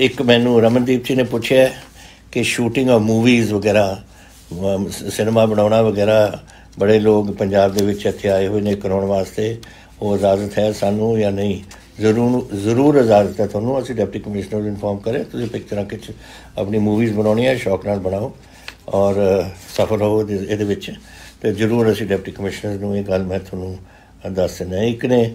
ਇੱਕ ਮੈਨੂੰ ਰਮਨਦੀਪ ਜੀ ਨੇ ਪੁੱਛਿਆ ਕਿ ਸ਼ੂਟਿੰਗ ਆਫ ਮੂਵੀਜ਼ ਵਗੈਰਾ ਸਿਨੇਮਾ ਬਣਾਉਣਾ ਵਗੈਰਾ, ਬੜੇ ਲੋਕ ਪੰਜਾਬ ਦੇ ਵਿੱਚ ਇੱਥੇ ਆਏ ਹੋਏ ਨੇ ਕਰਾਉਣ ਵਾਸਤੇ, ਉਹ ਇਜਾਜ਼ਤ ਹੈ ਸਾਨੂੰ ਜਾਂ ਨਹੀਂ? ਜ਼ਰੂਰ ਜ਼ਰੂਰ ਇਜਾਜ਼ਤ ਹੈ ਤੁਹਾਨੂੰ, ਅਸੀਂ ਡਿਪਟੀ ਕਮਿਸ਼ਨਰ ਨੂੰ ਇਨਫੋਰਮ ਕਰੇ ਤੁਸੀਂ ਪਿਕਚਰਾਂ ਕਿਚ ਆਪਣੀ ਮੂਵੀਜ਼ ਬਣਾਉਣੀਆਂ ਸ਼ੌਕ ਨਾਲ ਬਣਾਓ ਔਰ, ਸਫਲ ਹੋ ਇਹਦੇ ਇਹਦੇ ਵਿੱਚ। ਤੇ ਜ਼ਰੂਰ ਅਸੀਂ ਡਿਪਟੀ ਕਮਿਸ਼ਨਰ ਨੂੰ ਇਹ ਗੱਲ ਮੈਂ ਤੁਹਾਨੂੰ ਦੱਸ ਦਿੰਦਾ ਇੱਕ ਨੇ